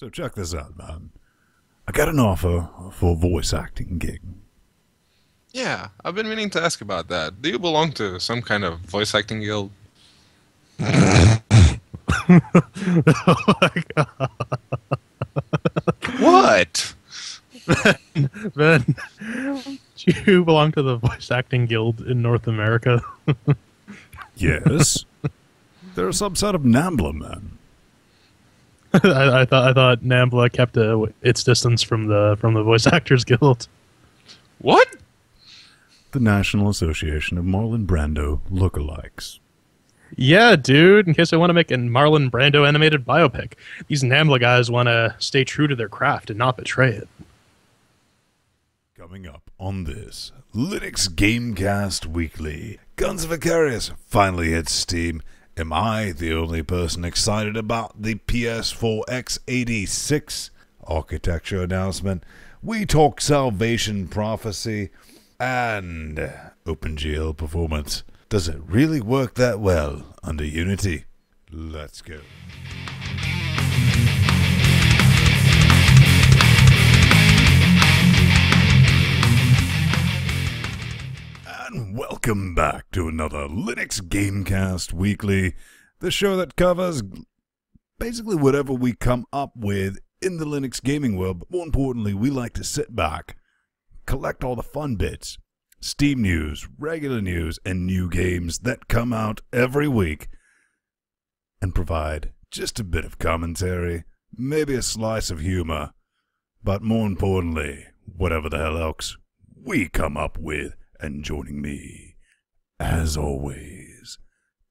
So check this out, man. I got an offer for a voice acting gig. Yeah, I've been meaning to ask about that. Do you belong to some kind of voice acting guild? oh my god. What? Ben, do you belong to the voice acting guild in North America? Yes. They're a subset of Nambla, man. I, I thought I thought Nambla kept uh its distance from the from the voice actors guild. What? The National Association of Marlon Brando Lookalikes. Yeah, dude. In case I want to make a Marlon Brando animated biopic, these Nambla guys want to stay true to their craft and not betray it. Coming up on this Linux Gamecast Weekly, Guns of Icarus finally hits Steam. Am I the only person excited about the PS4 x86 architecture announcement? We talk Salvation Prophecy and OpenGL performance. Does it really work that well under Unity? Let's go. Welcome back to another Linux Gamecast Weekly, the show that covers basically whatever we come up with in the Linux gaming world, but more importantly, we like to sit back, collect all the fun bits, Steam news, regular news, and new games that come out every week, and provide just a bit of commentary, maybe a slice of humor, but more importantly, whatever the hell else we come up with. And joining me, as always,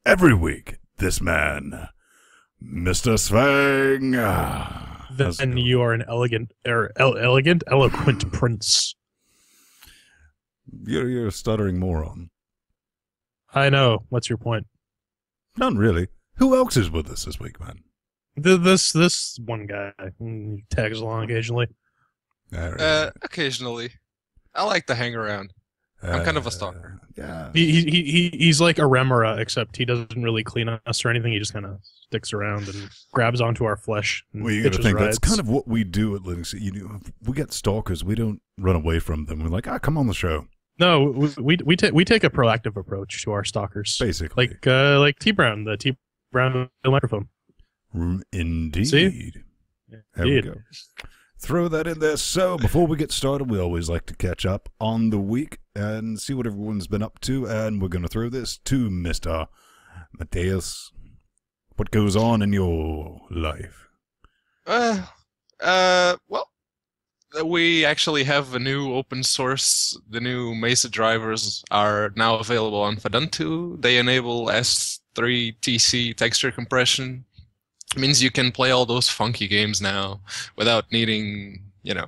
every week, this man, Mr. Svang. How's Then you are an elegant, er, el- elegant, eloquent prince. You're, you're a stuttering moron. I know. What's your point? Not really. Who else is with us this week, man? Th- This this one guy mm, tags along occasionally. Uh, occasionally. I like to hang around. I'm kind of a stalker. Uh, Yeah. He, he, he he's like a Remora, except he doesn't really clean us or anything. He just kind of sticks around and grabs onto our flesh. And Well, you got to think rides. that's kind of what we do at Linux. You know, we get stalkers. We don't run away from them. We're like, ah, come on the show. no. We we we, ta- we take a proactive approach to our stalkers, Basically, like uh like T Brown, the T Brown microphone. Indeed. See? There we go. Throw that in there. So, before we get started, we always like to catch up on the week and see what everyone's been up to. And we're going to throw this to Mr. Mateus. What goes on in your life? Uh, uh, well, uh, we actually have a new open source. The new Mesa drivers are now available on Fuduntu. They enable S3 TC texture compression. Means you can play all those funky games now without needing, you know,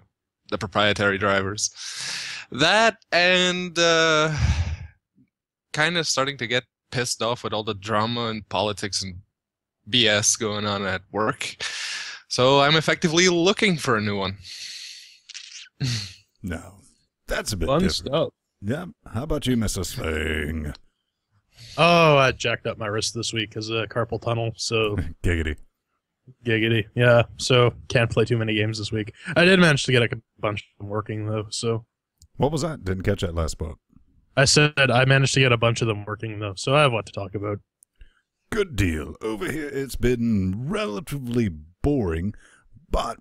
the proprietary drivers. That and uh, kind of starting to get pissed off with all the drama and politics and BS going on at work. So I'm effectively looking for a new one. No. That's a bit Fun different. stuff. Yeah. How about you, Mr. Svang? Oh, I jacked up my wrist this week because of carpal tunnel. So Giggity. Giggity, yeah. So can't play too many games this week. I did manage to get a bunch of them working though. So What was that? Didn't catch that last part. I said I managed to get a bunch of them working though. So I have what to talk about. Good deal. Over here, it's been relatively boring, but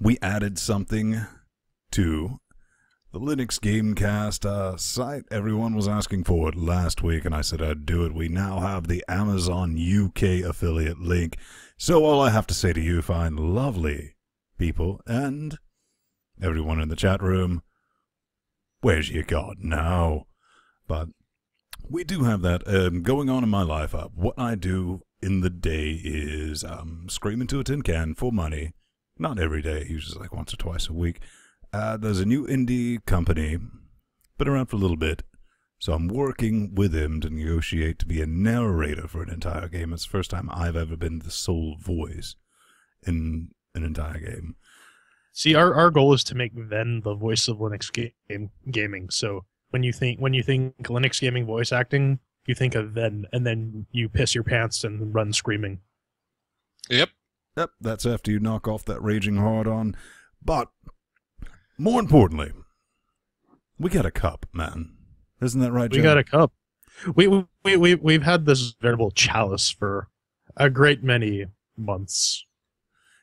we added something to the Linux Gamecast uh, site. Everyone was asking for it last week, and I said I'd do it. We now have the Amazon UK affiliate link. So all I have to say to you, fine, lovely people, and everyone in the chat room, where's your God now? But we do have that um, going on in my life. What I do in the day is um, scream into a tin can for money. Not every day, usually like once or twice a week. Uh, there's a new indie company, been around for a little bit, so I'm working with him to negotiate to be a narrator for an entire game. It's the first time I've ever been the sole voice in an entire game. See, our, our goal is to make Ven the voice of Linux game gaming. So when you think when you think Linux gaming voice acting, you think of Ven, and then you piss your pants and run screaming. Yep. Yep, that's after you knock off that raging hard on. But more importantly, we got a cup, man. Isn't that right, We Joe? got a cup. We we we we we've had this veritable chalice for a great many months,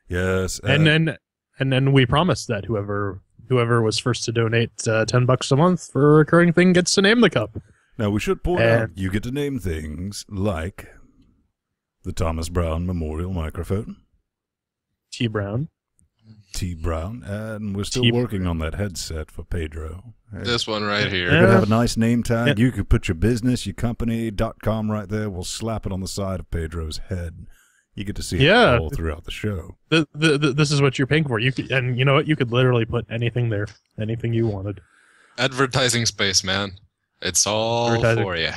Yes. uh, and then and then we promised that whoever whoever was first to donate uh, ten bucks a month for a recurring thing gets to name the cup. now we should point out you get to name things like the Thomas Brown Memorial Microphone, T Brown. T Brown, and we're still T- working on that headset for Pedro. Hey, This one right here. You're gonna have a nice name tag. Yeah. You could put your business, your company, dot com right there. We'll slap it on the side of Pedro's head. You get to see Yeah. it all throughout the show. The, the, the, this is what you're paying for. You could, and you know what? You could literally put anything there, anything you wanted. Advertising space, man. It's all for you.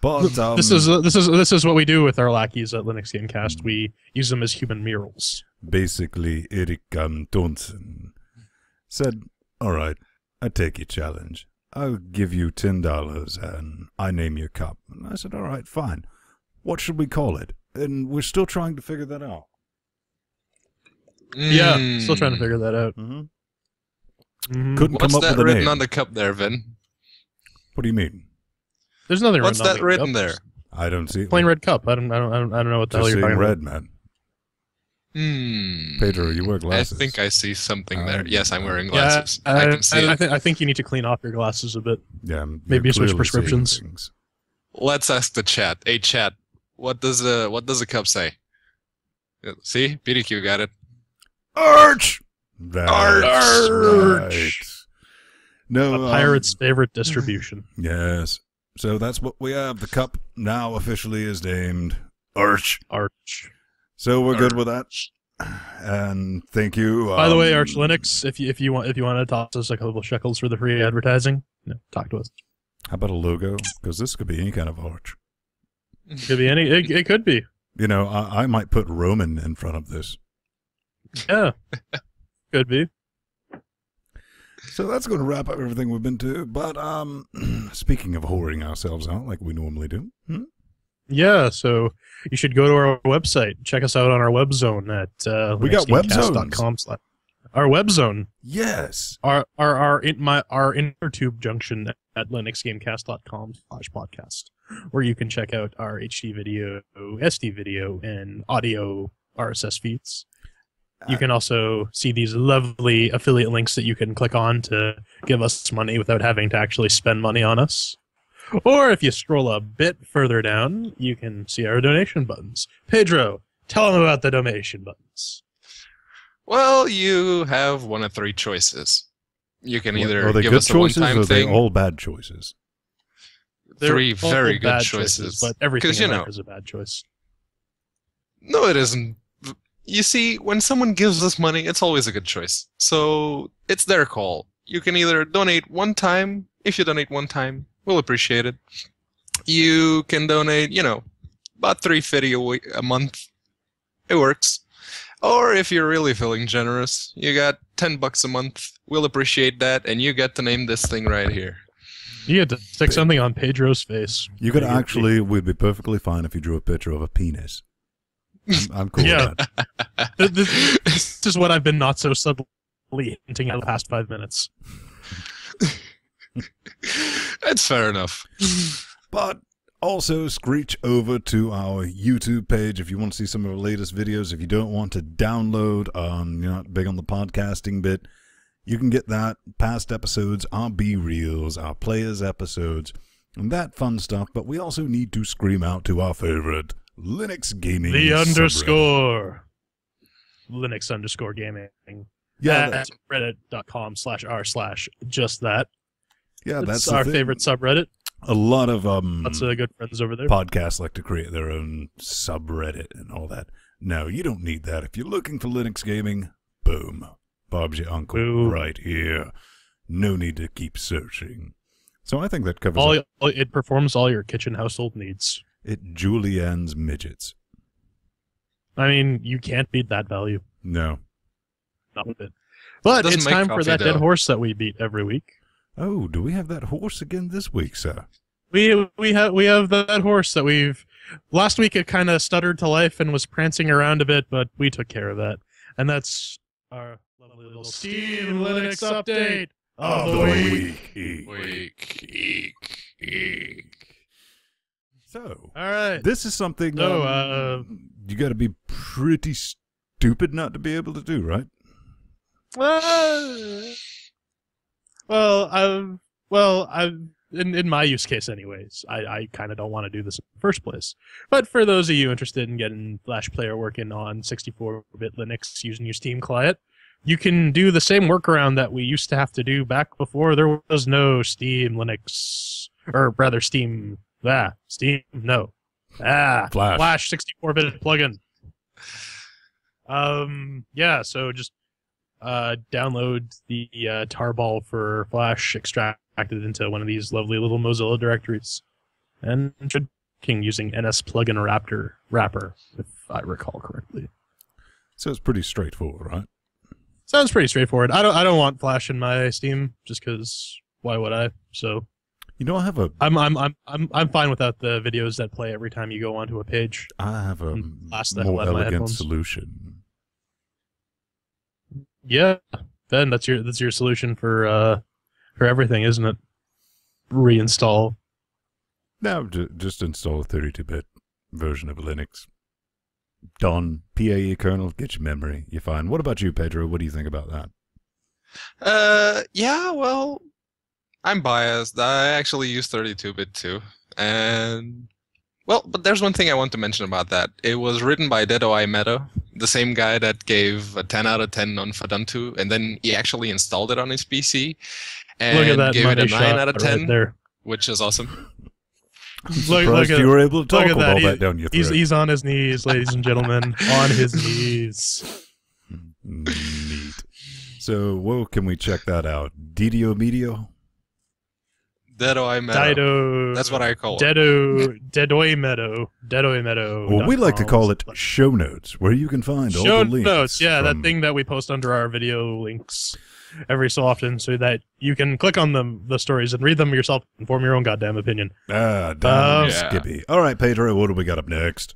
But um, this is this is this is what we do with our lackeys at Linux Gamecast. We use them as human murals. Basically Erik Antonsen said, "All right, I take your challenge. I'll give you ten dollars and I name your cup." And I said, "All right, fine. What should we call it?" And we're still trying to figure that out. Yeah, still trying to Mm. figure that out. Mm-hmm. Mhm. Couldn't What's come up that with a written name. on the cup there, Vin? What do you mean? There's nothing. What's written on that the written cup. there? I don't see it. Plain red cup. I don't. I don't. I don't, I don't know what the Just hell you're seeing talking red, man. Hmm. Pedro, you wear glasses. I think I see something there. Um, Yes, I'm wearing about. Yeah, glasses. I can see I, it. think I think you need to clean off your glasses a bit. Yeah, Maybe switch prescriptions. Let's ask the chat. Hey, chat. What does the what does the cup say? Uh, See, BDQ got it. Arch. That's Arch. right. No, A um, pirate's favorite distribution. Yes. So that's what we have. The cup now officially is named Arch. Arch. So we're good with that. And thank you. By the way, um, Arch Linux, if you if you want if you want to toss us a couple of shekels for the free advertising, no, talk to us. How about a logo? Because this could be any kind of arch. It Could be any. It, it could be. You know, I, I might put Roman in front of this. Yeah. could be. So that's going to wrap up everything we've been to. But um, speaking of whoring ourselves out like we normally do, hmm? Yeah, so you should go to our website. Check us out on our web zone at uh, We got web linuxgamecast.com slash- Our web zone, yes, our our our in my our intertube junction at linuxgamecast.com slash podcast, where you can check out our HD video, SD video, and audio RSS feeds. You can also see these lovely affiliate links that you can click on to give us money without having to actually spend money on us. Or if you scroll a bit further down, you can see our donation buttons. Pedro, tell them about the donation buttons. Well, you have one of three choices. You can either are they give good us a choices or one-time are they thing. all bad choices? They're Three all very good bad choices. but everything 'Cause, you in life know- is a bad choice. No, it isn't. You see, when someone gives us money, it's always a good choice. So it's their call. You can either donate one time. If you donate one time, we'll appreciate it. You can donate, you know, about three fifty a, week, a month. It works. Or if you're really feeling generous, you got ten bucks a month. We'll appreciate that, and you get to name this thing right here. You had to stick something on Pedro's face. You could actually, we'd be perfectly fine if you drew a picture of a penis. I'm, I'm cool Yeah. with that. This, this is what I've been not so subtly hinting at the past five minutes. That's fair enough. But also, screech over to our YouTube page if you want to see some of our latest videos. If you don't want to download, um, you're not big on the podcasting bit, you can get that. Past episodes, our B reels, our players episodes, and that fun stuff. But we also need to scream out to our favorite Linux gaming. The subreddit. underscore Linux underscore gaming. Yeah, at that, reddit.com slash r slash just that. Yeah, It's that's our favorite subreddit. A lot of um Lots of good friends over there. podcasts like to create their own subreddit and all that. No, you don't need that. If you're looking for Linux gaming, boom. Bob's your uncle Boom. right here. No need to keep searching. So I think that covers All, it. it performs all your kitchen household needs. it. Julianne's midgets. I mean, you can't beat that value. No. Not with it. But Doesn't it's make time for coffee, that dead horse that we beat every week. Oh, do we have that horse again this week, sir? We we have we have that horse that we've last week it kind of stuttered to life and was prancing around a bit, but we took care of that. And that's our lovely little Steam Linux update of the week. Week, eek, eek. So, All right. this is something No, um, you got to be pretty stupid not to be able to do, right? Uh, well, I well, I in in my use case, anyways, I I kind of don't want to do this in the first place. But for those of you interested in getting Flash Player working on 64-bit Linux using your Steam client, you can do the same workaround that we used to have to do back before there was no Steam Linux, or rather Steam. Ah, Steam. No. Ah, Flash. Flash 64-bit plugin. Um. Yeah. So just uh, download the uh, tarball for Flash, extract it into one of these lovely little Mozilla directories, and should using NS plugin Raptor wrapper, if I recall correctly. So it's pretty straightforward, right? Sounds pretty straightforward. I don't I don't want Flash in my Steam just because why would I? So You know, I have a I'm I'm I'm I'm I'm fine without the videos that play every time you go onto a page. I have a blast the hell more out of my elegant solution. Yeah, Ben, that's your that's your solution for uh for everything, isn't it? Reinstall. No, ju- just install a 32-bit version of Linux. Don PAE kernel, get your memory. You're fine. What about you, Pedro? What do you think about that? Uh, yeah, well, I'm biased. I actually use 32-bit too, and well, but there's one thing I want to mention about that. It was written by Dedo Meadow, the same guy that gave a 10 out of 10 on Fuduntu, and then he actually installed it on his PC and Look at that gave it a 9 out of right 10, there. which is awesome. Look- surprised look at- you were able to talk at with that. all He- that down your He's he's on his knees, ladies and gentlemen, on his knees. Neat. So, whoa, can we check that out? DDO Medio? Dedo Meadow. Dido. That's what I call it. Dedo. Dedoy Meadow. Dedoy Meadow. Well, we like to call it show notes, where you can find all the links. notes. Yeah, that thing that we post under our video links every so often, so that you can click on them, the stories, and read them yourself and form your own goddamn opinion. Ah, damn Um, Yeah. Skippy. All right, Pedro, what do we got up next?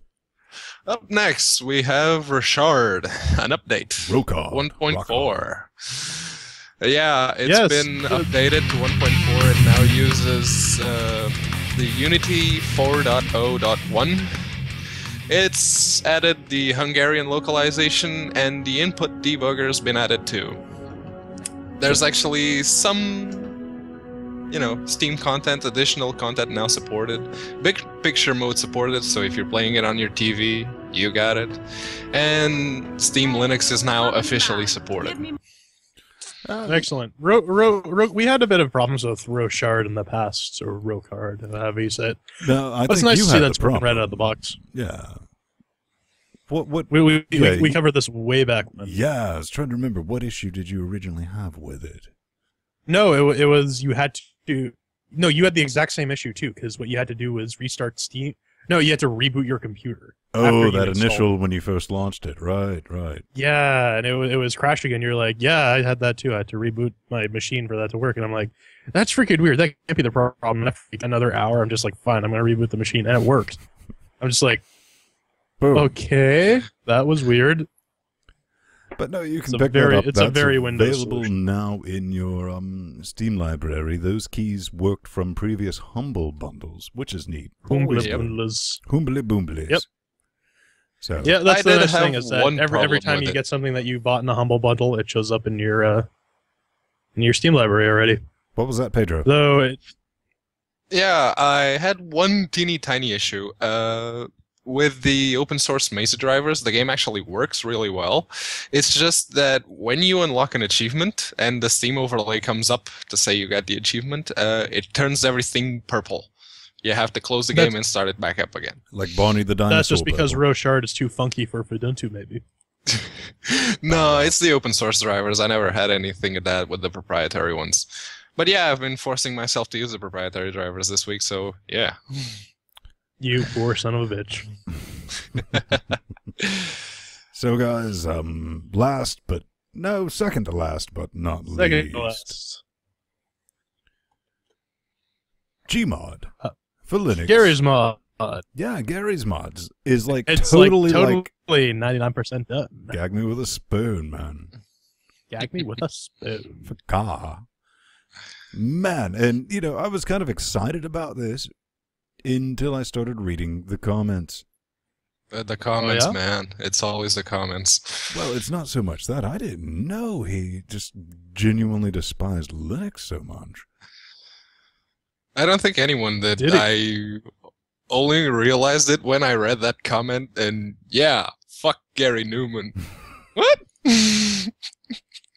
Up next, we have Richard, an update. Rokar. 1.4. Yeah, it's Yes. been updated to 1.4 and now uses uh, the Unity 4.0.1. It's added the Hungarian localization and the input debugger's been added too. There's actually some, you know, Steam content, additional content now supported. Big picture mode supported, so if you're playing it on your TV, you got it. And Steam Linux is now officially supported. Ah, Excellent. Ro, ro, ro, we had a bit of problems with Rochard in the past, or Rocard, however you say it. no, I But it's think nice you to see that's the right out of the box. Yeah. What? What? We we, Yeah, we, we covered this way back when. Yeah, I was trying to remember what issue did you originally have with it? No, it, it was you had to. No, you had the exact same issue too, because what you had to do was restart Steam. No, you had to reboot your computer. Oh, that initial when you first launched it. Right, right. Yeah, and it wa- it was crashed again. You're like, yeah, I had that too. I had to reboot my machine for that to work, and I'm like, that's freaking weird. That can't be the problem. And another hour, I'm just like, fine, I'm gonna reboot the machine, and it worked. I'm just like, Boom. okay, that was weird. But no, you can a pick very- that up. it's a very Windows available solution. now in your um, Steam library. Those keys worked from previous Humble bundles, which is neat. Yep. boombless. Humbly boomblies. Yep. So Yeah, that's I the nice thing is that every every time you it. get something that you bought in a humble bundle, it shows up in your uh, in your Steam library already. what was that, Pedro? Though it, Yeah, I had one teeny tiny issue. Uh, with the open source Mesa drivers, the game actually works really well. It's just that when you unlock an achievement and the Steam overlay comes up to say you got the achievement, uh, it turns everything purple. You have to close the That's- game and start it back up again. Like Bonnie the dinosaur. that's just because purple. Rochard is too funky for Fuduntu, maybe. no, it's the open source drivers. I never had anything of that with the proprietary ones. But yeah, I've been forcing myself to use the proprietary drivers this week, so yeah. You poor son of a bitch. So, guys, um, last but no, second to last, but not Second least, to last. Gmod Uh, for Linux. Garry's mod Yeah, Garry's mods is like It's totally like like, totally ninety nine percent done. gag me with a spoon, man. Gag me with a spoon. For car. Man, and you know, I was kind of excited about this until I started reading the comments. Uh, the comments, yeah? man. It's always the comments. Well, it's not so much that I didn't know he just genuinely despised Linux so much. I don't think anyone did. Did? I only realized it when I read that comment, and yeah, fuck Garry Newman. what?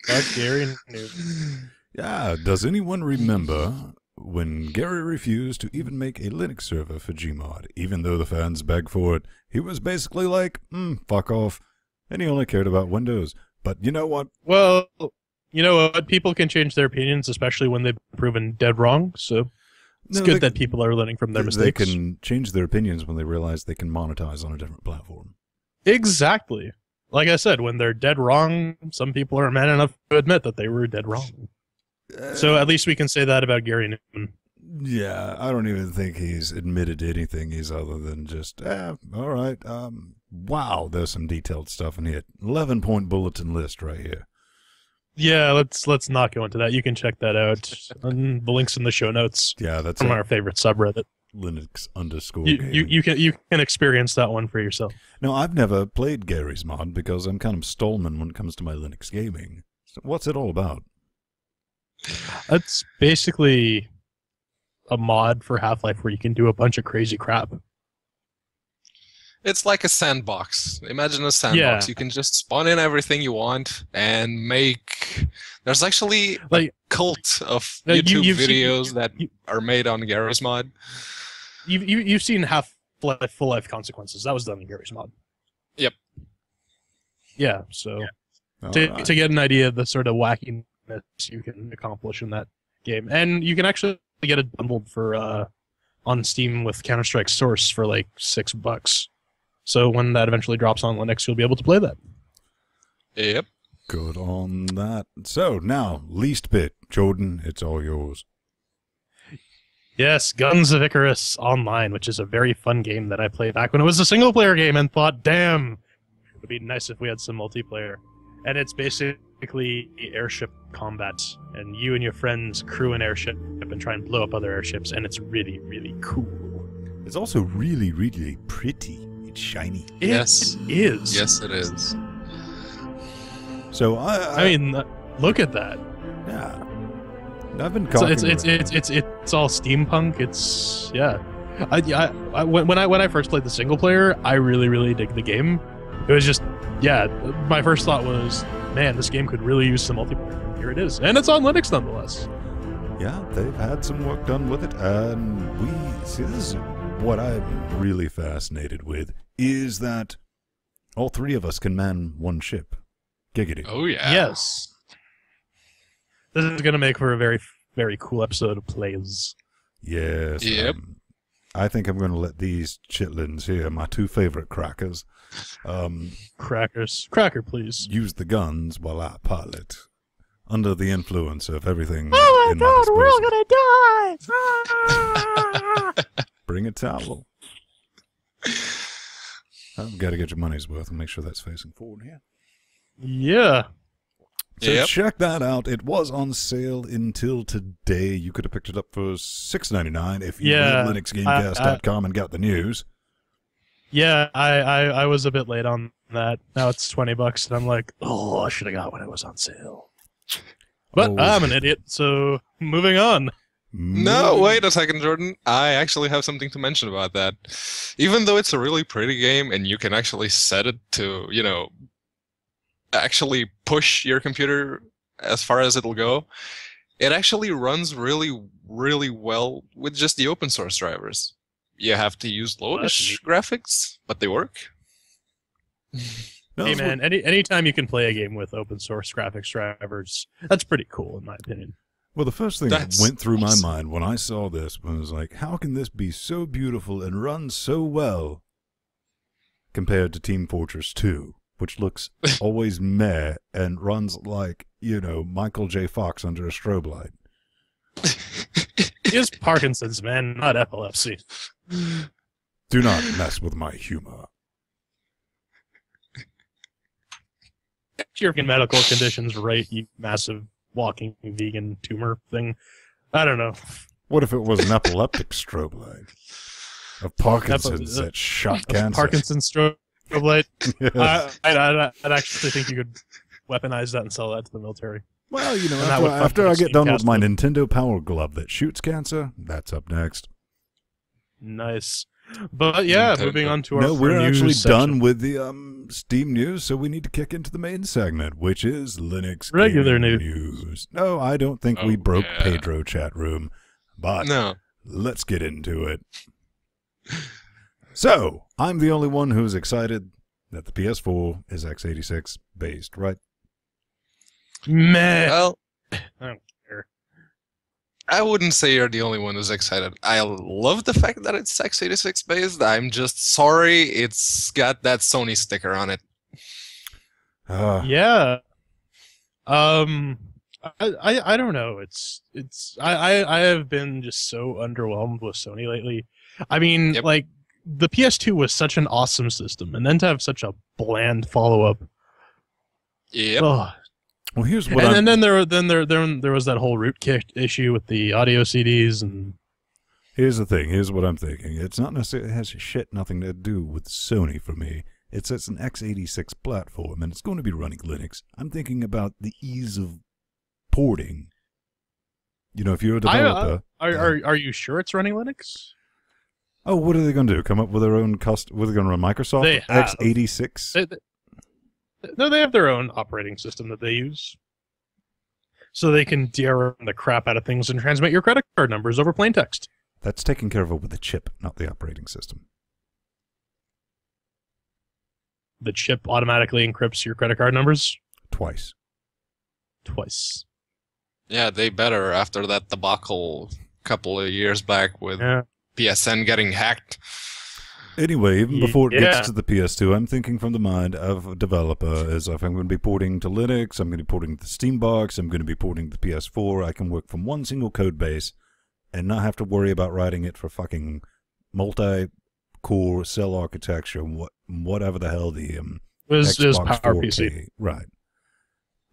Fuck Garry Newman. Yeah, does anyone remember when Garry refused to even make a Linux server for Gmod, even though the fans begged for it? He was basically like, mm, fuck off, and he only cared about Windows. But you know what? Well, you know what? People can change their opinions, especially when they've proven dead wrong. So it's No, good they- that people are learning from their mistakes. they can change their opinions when they realize they can monetize on a different platform. Exactly. Like I said, when they're dead wrong, some people are man enough to admit that they were dead wrong. So at least we can say that about Garry Newman. Yeah, I don't even think he's admitted to anything he's other than just, eh, all right. Um, wow, there's some detailed stuff in here. Eleven point bulletin list right here. Yeah, let's let's not go into that. You can check that out. The links in the show notes Yeah, that's from a our favorite subreddit. Linux underscore. You, you you can you can experience that one for yourself. No, I've never played Garry's mod because I'm kind of Stallman when it comes to my Linux gaming. So what's it all about? That's basically a mod for Half Life where you can do a bunch of crazy crap. It's like a sandbox. Imagine a sandbox. Yeah. You can just spawn in everything you want and make. There's actually Like- a cult of No, YouTube you've seen- videos that you- are made on Garry's mod. You've you, you've seen Half Life Full Life Consequences. That was done in Garry's mod. Yep. Yeah. So All to, right. to get an idea of the sort of wackiness you can accomplish in that game. And you can actually get it bundled for uh, on Steam with Counter Strike Source for like six bucks. So when that eventually drops on Linux, you'll be able to play that. Yep. Good on that. So now, least bit, Jordan, it's all yours. Yes, Guns of Icarus Online, which is a very fun game that I played back when it was a single player game and thought, damn, it would be nice if we had some multiplayer. And it's basically airship combat, and you and your friends crew an airship and try and blow up other airships, and it's really, really cool. It's also really, really pretty. It's shiny. It Yes. is. Yes, it is. So I, I, I mean, uh, look at that. yeah, I've been It's it's, it's it's it's it's all steampunk. It's yeah. I, I, I when when I when I first played the single player, I really really dig the game. It was just yeah. My first thought was, man, this game could really use some multiplayer. Here it is, and it's on Linux nonetheless. Yeah, they've had some work done with it, and we see this is what I'm really fascinated with is that all three of us can man one ship. Giggity. Oh yeah. Yes, this is gonna make for a very very cool episode of plays. Yes. Yep. um, I think I'm going to let these chitlins here, my two favorite crackers, um, Crackers, cracker, please. use the guns while I pilot. Under the influence of everything Oh in my all gonna die! Bring a towel. I've got to get your money's worth and make sure that's facing forward here. yeah. So Yep. check that out. It was on sale until today. You could have picked it up for six ninety nine if you Yeah, read linuxgamecast.com and got the news. Yeah, I, I I was a bit late on that. Now it's twenty bucks, and I'm like, oh, I should have got when it was on sale. But Oh. I'm an idiot, so moving on. No, wait a second, Jordan. I actually have something to mention about that. Even though it's a really pretty game and you can actually set it to, you know, actually push your computer as far as it'll go, it actually runs really, really well with just the open source drivers. You have to use Well, that's lowish graphics, but they work. Hey man, any anytime you can play a game with open source graphics drivers, that's pretty cool in my opinion. Well, the first thing That's that went through my mind when I saw this was like, how can this be so beautiful and run so well compared to Team Fortress 2, which looks always meh and runs like, you know, Michael J. Fox under a strobe light? It's Parkinson's, man, not epilepsy. Do not mess with my humor. If your medical conditions right, you massive walking vegan tumor thing. I don't know. What if it was an epileptic strobe light? Of Parkinson's that shot cancer. Parkinson's strobe light. Yes. I, I'd, I'd, I'd actually think you could weaponize that and sell that to the military. well, you know, after, after I get done with my Nintendo Power Glove that shoots cancer, that's up next. Nice. But yeah, Nintendo. moving on to our No, we're news actually section. done with the um, Steam news, so we need to kick into the main segment, which is Linux Regular gaming news. news. No, I don't think we Oh, broke yeah. Pedro chat room, but No. let's get into it. So, I'm the only one who's excited that the PS4 is x86 based, right? Meh. Well, I don't care. I wouldn't say you're the only one who's excited. I love the fact that it's x86 based. I'm just sorry it's got that Sony sticker on it. Uh, yeah. Um, I, I I don't know. It's it's I, I I have been just so underwhelmed with Sony lately. I mean, Yep. like the PS2 was such an awesome system, and then to have such a bland follow up. Yep. Well, here's what and, and then there then there then there was that whole rootkit issue with the audio CDs and Here's the thing. Here's what I'm thinking. It's not necessarily it has shit nothing to do with Sony for me. It's it's an x86 platform and it's going to be running Linux. I'm thinking about the ease of porting. You know, if you're a I, uh, developer, are are, are you sure it's running Linux? oh, what are they going to do? Come up with their own cust? What are they going to run? Microsoft They have. x86. They, they, no, they have their own operating system that they use, so they can DRM the crap out of things and transmit your credit card numbers over plain text. That's taken care of with the chip, not the operating system. The chip automatically encrypts your credit card numbers Twice. twice. Yeah, they better after that debacle a couple of years back with Yeah. PSN getting hacked. Anyway, even before it Yeah. gets to the PS2, I'm thinking from the mind of a developer as if I'm going to be porting to Linux, I'm going to be porting to the Steambox, I'm going to be porting to the PS4. I can work from one single code base and not have to worry about writing it for fucking multi-core cell architecture, what whatever the hell the um, it Xbox Power 4K, PC. right?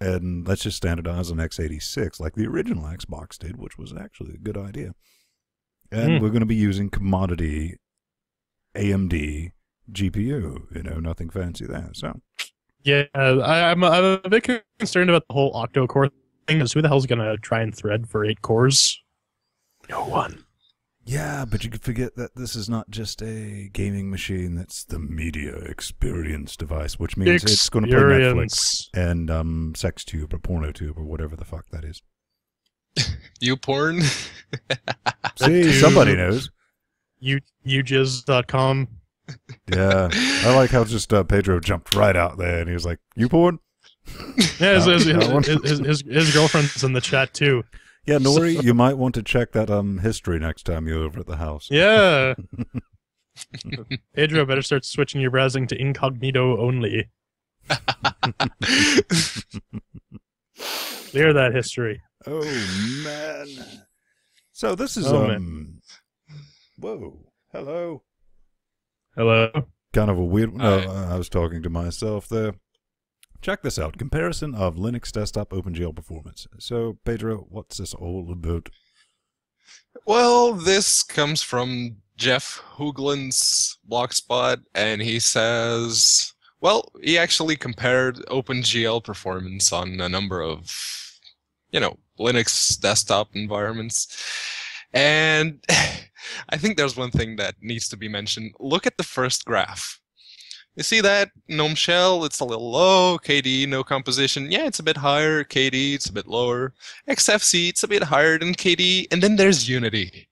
And let's just standardize on x86 like the original Xbox did, which was actually a good idea. And Hmm. we're going to be using commodity AMD GPU, you know, nothing fancy there. So, Yeah, I, I'm, I'm a bit concerned about the whole octo core thing. Because who the hell's gonna try and thread for eight cores? No one. yeah, but you could forget that this is not just a gaming machine, that's the media experience device, which means it's going to play Netflix and um, SexTube or PornoTube or whatever the fuck that is. You porn? See, somebody knows. You ujizz.com. Yeah. I like how just uh, Pedro jumped right out there and he was like, You porn? Yeah, his, his, his, his, his, girlfriend's in the chat too. Yeah, Nori, you might want to check that um history next time you're over at the house. Yeah. Pedro, better start switching your browsing to incognito only. Clear that history. Oh man. So this is Oh, man. Whoa. Hello. Hello. Kind of a weird no, Hi. uh, I was talking to myself there. Check this out. Comparison of Linux desktop OpenGL performance. So, Pedro, what's this all about? Well, this comes from Jeff Hoogland's blogspot, and he says, well, he actually compared OpenGL performance on a number of, you know, Linux desktop environments. And I think there's one thing that needs to be mentioned. Look at the first graph. You see that GNOME shell, it's a little low. KDE, no composition. Yeah, it's a bit higher. KDE, it's a bit lower. XFC, it's a bit higher than KDE. And then there's Unity.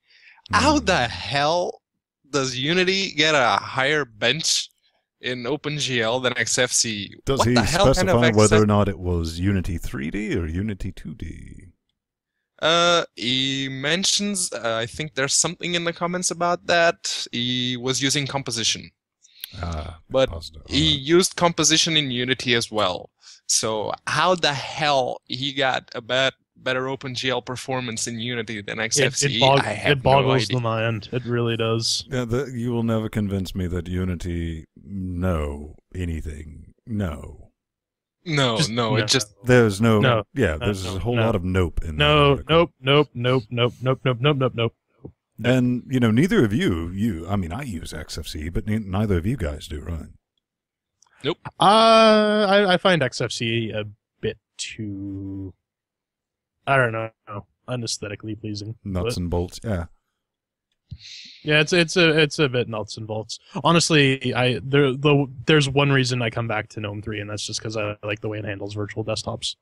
How Hmm. the hell does Unity get a higher bench in OpenGL than XFC? Does what he the hell specify kind of whether or not it was Unity 3D or Unity 2D? Uh, he mentions. Uh, I think there's something in the comments about that. He was using composition, Ah, but positive. he used composition in Unity as well. So how the hell he got a bad better OpenGL performance in Unity than It, XFCE, it, bog- I have it boggles no the mind. It really does. Yeah, the, you will never convince me that Unity know anything. No. No, Just- no, it just There's no, No. yeah, there's no, a whole no. lot of nope in that No, nope, nope, nope, nope, nope, nope, nope, nope, nope. And, you know, neither of you, you, I mean, I use XFC, but ne- neither of you guys do, right? Uh, I, I find XFCE a bit too, I don't know, unesthetically pleasing. Nuts But- and bolts, yeah. Yeah, it's it's a it's a bit nuts and bolts. Honestly, I there the there's one reason I come back to GNOME three, and that's just because I like the way it handles virtual desktops.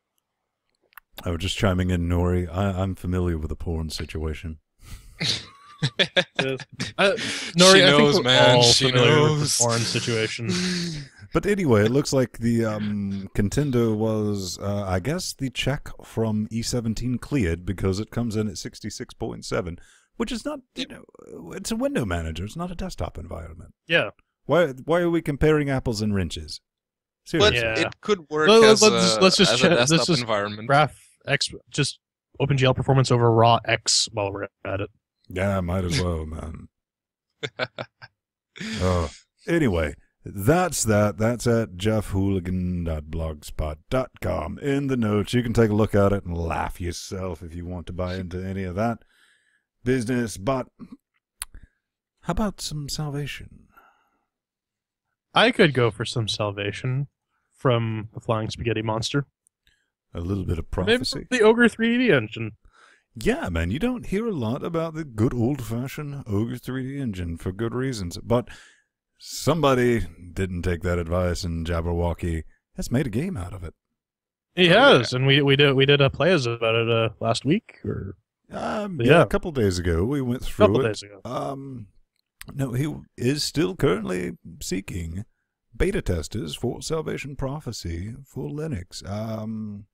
I was just chiming in, Nori. I, I'm familiar with the porn situation. Uh, she Nori, I think knows, we're man. all She familiar with the knows. foreign situation. But anyway, it looks like the um, contender was, uh, I guess, the check from E17 cleared because it comes in at 66.7, which is not, you know, uh, it's a window manager. It's not a desktop environment. Yeah, Why? Why are we comparing apples and wrenches? But Seriously. Yeah. it could work Let- as, let's just- a, let's just as check- a let's desktop just environment. Graph X just OpenGL performance over Raw X while we're at it. Yeah, might as well, man. Oh, anyway, that's that. That's at jeffhoogland.blogspot.com. In the notes, you can take a look at it and laugh yourself if you want to buy into any of that business. But how about some salvation? I could go for some salvation from the Flying Spaghetti Monster. A little bit of prophecy. Maybe the Ogre 3D engine. Yeah, man, you don't hear a lot about the good old fashioned Ogre 3D engine for good reasons. But somebody didn't take that advice, and Jabberwocky has made a game out of it. He Oh, has, and we we did we did a plays about it uh, last week or Um, Yeah. yeah, a couple days ago we went through. a through couple it. days ago. Um, no, he is still currently seeking beta testers for Salvation Prophecy for Linux. Um,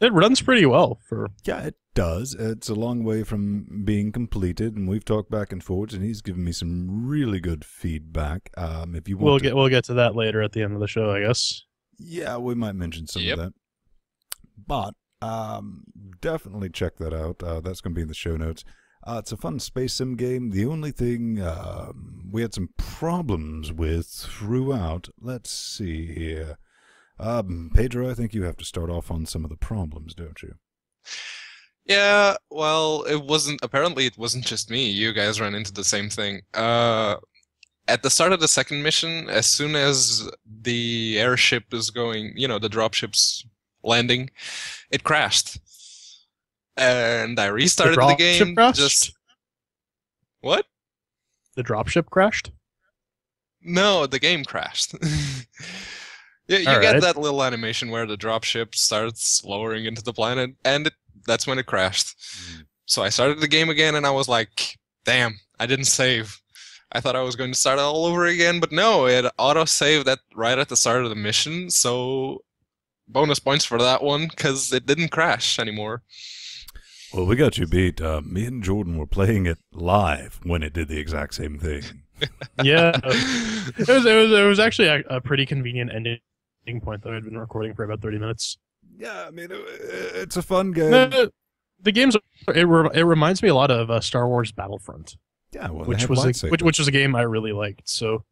It runs pretty well for yeah, it does. It's a long way from being completed, and we've talked back and forth, and he's given me some really good feedback. Um, if you want, we'll to, get we'll get to that later at the end of the show, I guess. yeah, we might mention some Yep. of that. But um, definitely check that out. Uh, that's going to be in the show notes. Uh, it's a fun space sim game. The only thing um, we had some problems with throughout. Let's see here. Um, Pedro, I think you have to start off on some of the problems, don't you? Yeah, well, it wasn't. Apparently, it wasn't just me. You guys ran into the same thing. Uh, at the start of the second mission, as soon as the airship is going, you know, the dropship's landing, it crashed, and I restarted the, dropship game. crashed? Just what? The dropship crashed. No, the game crashed. yeah, you get right. that little animation where the dropship starts lowering into the planet, and it, that's when it crashed. So I started the game again, and I was like, "Damn, I didn't save." I thought I was going to start all over again, but no, it auto saved that right at the start of the mission. So bonus points for that one because it didn't crash anymore. Well, we got you beat. Uh, me and Jordan were playing it live when it did the exact same thing. Yeah, it was it was it was actually a, a pretty convenient ending point though. I'd been recording for about thirty minutes. Yeah, I mean, it, it's a fun game. The, the game's it re, it reminds me a lot of uh, Star Wars Battlefront, yeah, well, which was a, which which was a game I really liked. So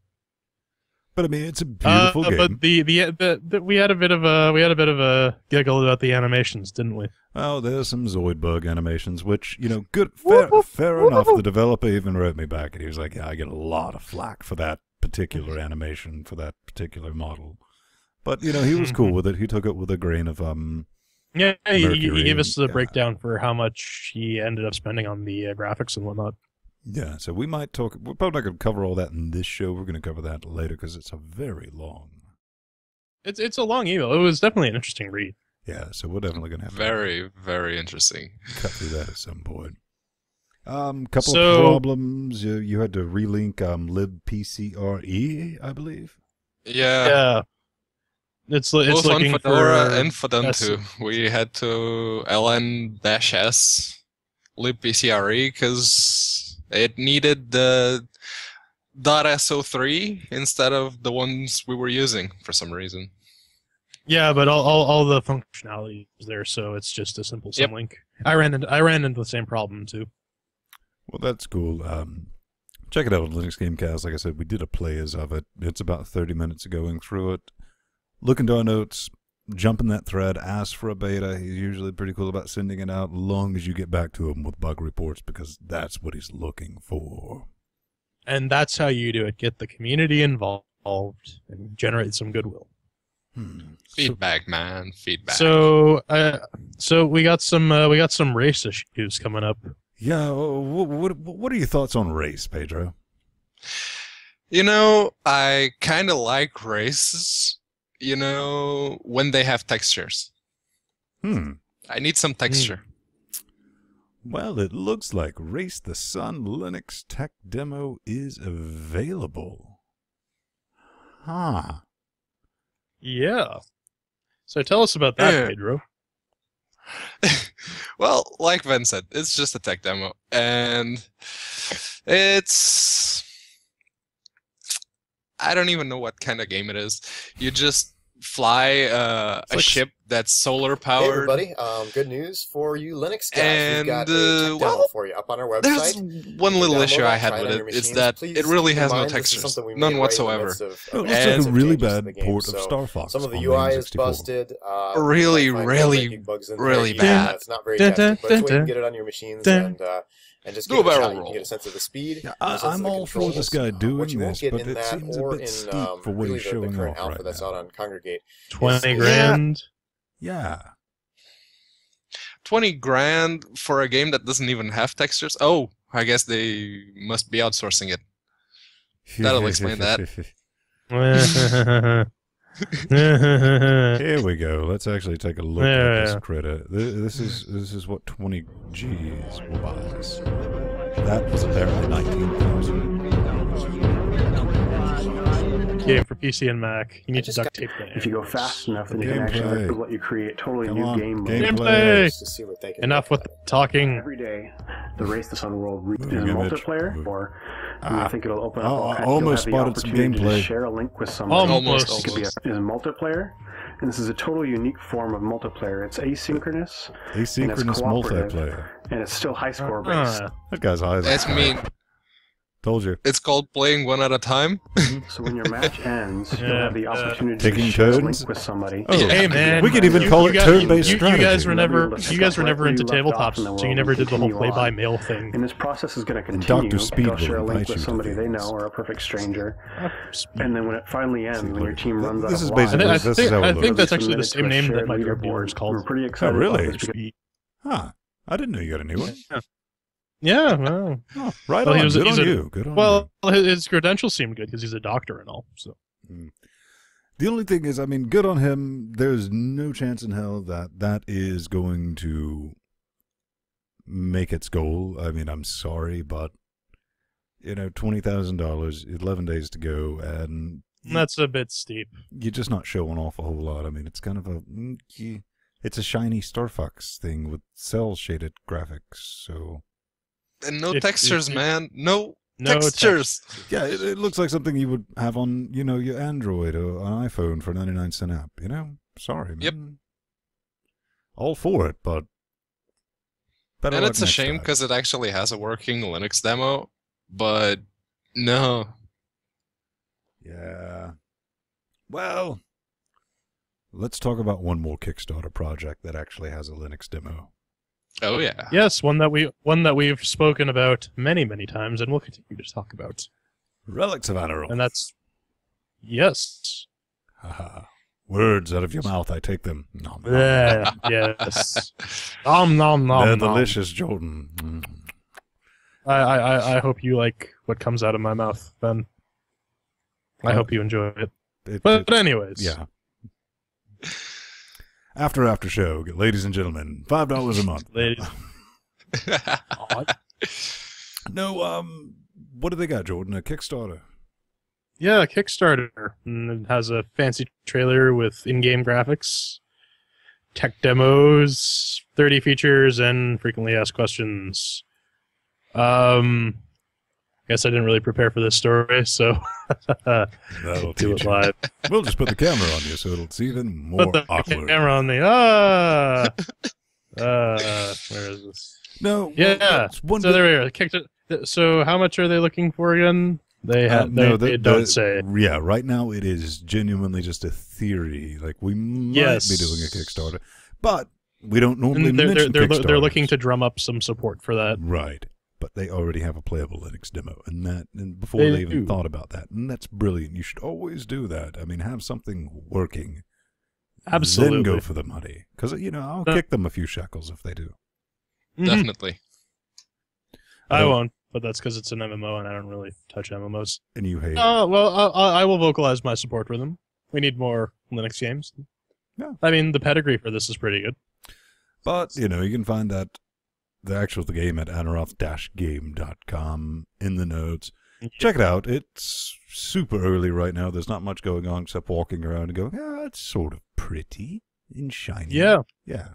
but I mean, it's a Uh, beautiful game. But the, the the the we had a bit of a we had a bit of a giggle about the animations, didn't we? Oh, there's some Zoidberg animations, which you know, good, fair, fair enough. The developer even wrote me back, and he was like, "Yeah, I get a lot of flack for that particular animation for that particular model." But you know, he was cool with it. He took it with a grain of um. Yeah, he, he gave us the yeah. breakdown for how much he ended up spending on the uh, graphics and whatnot. Yeah, so we might talk. We're probably not going to cover all that in this show. We're going to cover that later because it's a very long. It's it's a long email. It was definitely an interesting read. Yeah, so we're definitely going to have to Very, very interesting. cut through that at some point. Um, couple So- of problems. You, you had to relink um libpcre, I believe. Yeah. yeah, it's it's both on looking Fedora for and Fuduntu. S- We had to ln dash s libpcre because it needed the .so3 instead of the ones we were using for some reason. Yeah, but all, all, all the functionality is there, so it's just a simple Yep. symlink. I ran into I ran into the same problem too. Well, that's cool. Um, check it out on Linux Gamecast. Like I said, we did a players of it. It's about 30 minutes of going through it. Look into our notes, jump in that thread, ask for a beta. He's usually pretty cool about sending it out, long as you get back to him with bug reports, because that's what he's looking for. And that's how you do it. Get the community involved and generate some goodwill. Hmm. So- Feedback, man. Feedback. So, uh, so we got some uh, we got some race issues coming up. yeah, what, what, what are your thoughts on race, Pedro? You know, I kind of like races, you know, when they have textures. Hmm. I need some texture. Well, it looks like Race the Sun Linux Tech Demo is available. Huh. Yeah. So tell us about that, Yeah. Pedro. well, like Ben said, it's just a tech demo. And it's. I don't even know what kind of game it is. You just fly uh, a like ship that's solar Hey powered. everybody, um, good news for you Linux guys. And, We've got a uh, tech well, for you up on our website. There's one little issue it, I had try with it. It's that Please it really has no mind, this is textures. None made right whatsoever. midst of- Oh, of it looks like a really bad game. port of So Star Fox. Some of the UI is busted. Uh, Really, you might find really, code-breaking bugs in there. really bad. It's not very Dun, tested, but dun, it's a way you can get it on your machines and uh, and just Do give a it a barrel shot. Roll. can get a sense of the speed. Yeah, and a I, sense of I'm the all for this controls. guy Uh, doing what this, but in it that seems a or bit in, steep um, for what really he's the, the showing current off alpha right that's now. out on Kongregate. Twenty yeah. grand. Yeah. 20 grand for a game that doesn't even have textures? Oh, I guess they must be outsourcing it. That'll explain that. Here we go. Let's actually take a look Yeah, at this yeah. critter. Th- This is this is what 20 G's will buy. That was apparently 19,000. Game for PC and Mac. You need to duct tape the If you go fast enough, then you can actually let you create totally Come new on, game game- modes. Gameplay. Just to see what they can Enough with talking. Every day, the Race the Sun world re- is Moving image. multiplayer, Move. Or Ah. I think it'll open up. All I almost have the spotted some opportunity to gameplay. share a link with somebody. Almost. Almost. It could be a, is multiplayer, and this is a total unique form of multiplayer. It's asynchronous, Asynchronous cooperative. multiplayer. and it's still high score based. Ah, That guy's high. as That's kite. mean. Told you. It's called playing one at a time. So when your match ends, you'll have the uh, opportunity Taking to share a turns? link with somebody. Oh, hey man, we could even you- call you it guys- turn-based you, strategy. You guys were never, you guys were never into you left tabletops, in so you never did the whole play-by-mail thing. And this process is going to And continue. Dr. Speed They'll share a link with somebody they know or a perfect stranger. Ah, And then when it finally ends, when your team runs out This of is lives, basically- I, this is think, how I think that's actually the same name that my leaderboard. leaderboard is We're called. pretty excited. Oh really? About this because Huh. I didn't know you got a new one. Yeah, well, Oh, right Well, he on. was Good on a- you. Good on well, his his credentials seem good because he's a doctor and all. So you. The only thing is, I mean, good on him. There's no chance in hell that that is going to make its goal. I mean, I'm sorry, but you know, twenty thousand dollars, eleven days to go, and that's a bit steep. you're just not showing off a whole lot. I mean, it's kind of a mm, it's a shiny Star Fox thing with cell shaded graphics. So And no If- textures, if- if- man. No, No textures. yeah, it, it looks like something you would have on you know your Android or an iPhone for a ninety nine cent app. You know, sorry, man. Yep. All for it, but better and it's a shame because it actually has a working Linux demo, but no. Yeah. Well, let's talk about one more Kickstarter project that actually has a Linux demo. Oh yeah. Yes, one that we one that we've spoken about many many times, and we'll continue to talk about. Relics of Annorath. And that's yes, Haha. Words out of your mouth, I take them. Nom, nom. yeah, yes. Nom nom nom. They're nom. delicious, Jordan. Mm. I, I I- I hope you like what comes out of my mouth, Ben. I Uh, hope you enjoy it. It- But it- anyways, yeah. After after show, ladies and gentlemen, five dollars a month. ladies. No, um, what do they got, Jordan? A Kickstarter. Yeah, Kickstarter. And it has a fancy trailer with in-game graphics, tech demos, 30 features, and frequently asked questions. Um, Guess I didn't really prepare for this story, so That'll do it live. We'll just put the camera on you so it'll it's even more Put the awkward. camera on me. Ah, uh, where is this? No, Yeah. that's one So there we are. Kicked it. So how much are they looking for again? They Uh, have. they, no, they the- don't the- say. Yeah, right now it is genuinely just a theory. Like we might Yes. be doing a Kickstarter, but we don't normally And they're they're mention they're, they're Kickstarters. looking to drum up some support for that. right, but they already have a playable Linux demo, and that and before They they, even do. thought about that, and that's brilliant. You should always do that. I mean, have something working. Absolutely. Then go for the money, because you know I'll Uh, kick them a few shekels if they do. Mhm. Definitely. I don't- won't, but that's because it's an MMO and I don't really touch MMOs. And you hate. Uh, well, I, I I will vocalize my support for them. We need more Linux games. Yeah. I mean, the pedigree for this is pretty good. But, you know, you can find that the actual the game at annorath-game.com in the notes. Check it out. It's super early right now. There's not much going on except walking around and going, yeah, it's sort of pretty and shiny. Yeah, Yeah.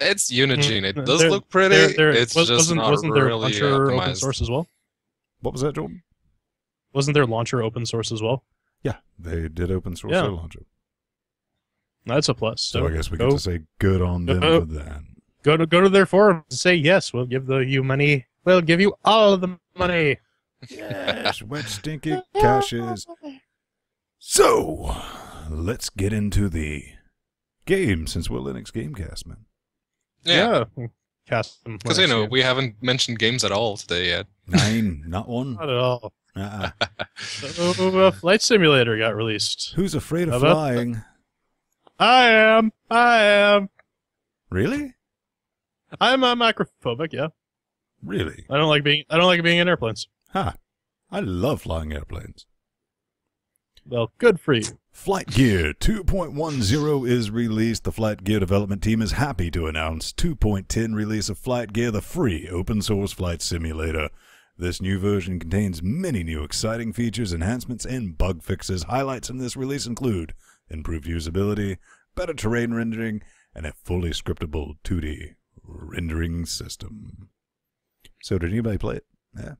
It's Unigine. It Mm, does there- look pretty. there, there, it's was, just wasn't not wasn't there really launcher open source as well? What was that, Jordan? Wasn't there launcher open source as well? Yeah, they did open source Yeah. their launcher. That's a plus. So, I guess we go, get to say good on them Go. for that. Go to go to their forums and say yes. We'll give the you money. We'll give you all of the money. Yes, wet stinky caches. So, let's get into the game since we're Linux Gamecast, man. Yeah. Cast them. Because, you know, we haven't mentioned games at all today yet. Nine, not one. not at all. Uh-uh. So, uh, Flight Simulator got released. Who's afraid of How about flying? I am. I am. Really? I'm uh, a microphobic. Yeah, Really? I don't like being. I don't like being in airplanes. Ha! I love flying airplanes. Well, good for you. Flight Gear 2.10 is released. The Flight Gear development team is happy to announce 2.10 release of Flight Gear, the free open source flight simulator. This new version contains many new exciting features, enhancements, and bug fixes. Highlights in this release include improved usability, better terrain rendering, and a fully scriptable 2D rendering system. So, did anybody play it? Yeah.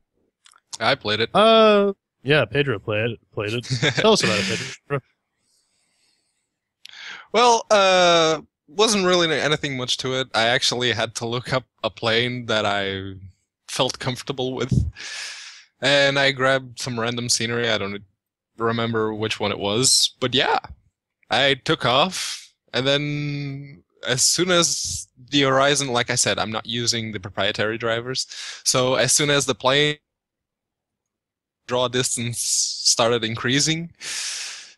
I played it. Uh, yeah, Pedro played it. Played it. Tell us about it, Pedro. Well, uh, wasn't really anything much to it. I actually had to look up a plane that I felt comfortable with, and I grabbed some random scenery. I don't remember which one it was, but yeah, I took off, and then as soon as the horizon, like I said, I'm not using the proprietary drivers, so as soon as the plane draw distance started increasing.